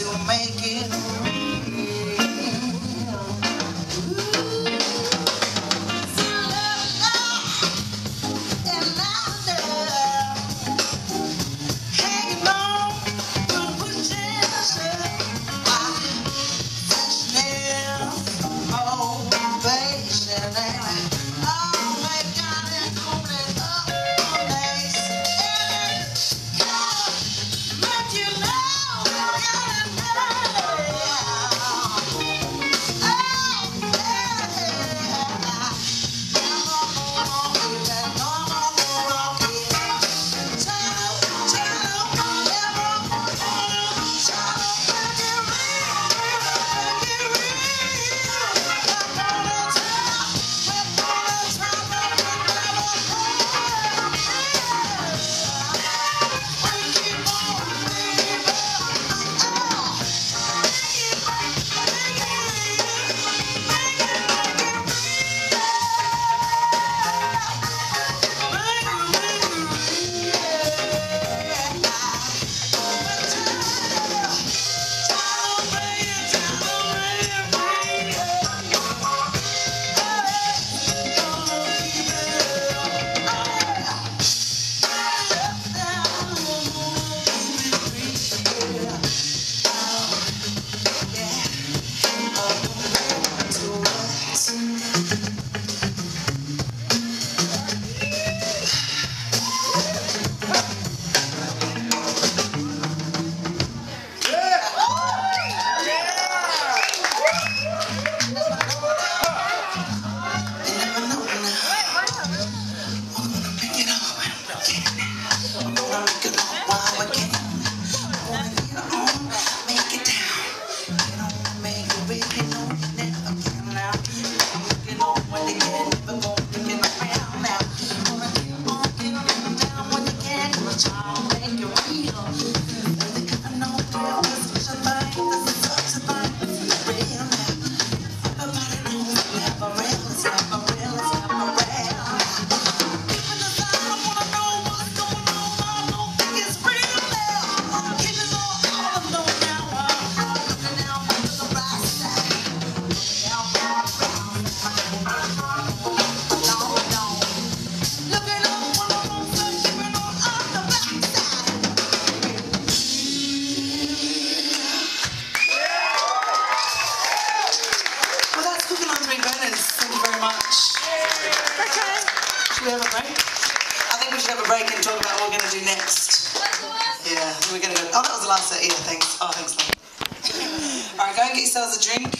you're making we have a break? I think we should have a break and talk about what we're going to do next. Yeah, we're going to go. Oh, that was the last set. Yeah, thanks. Oh, thanks. All right, go and get yourselves a drink.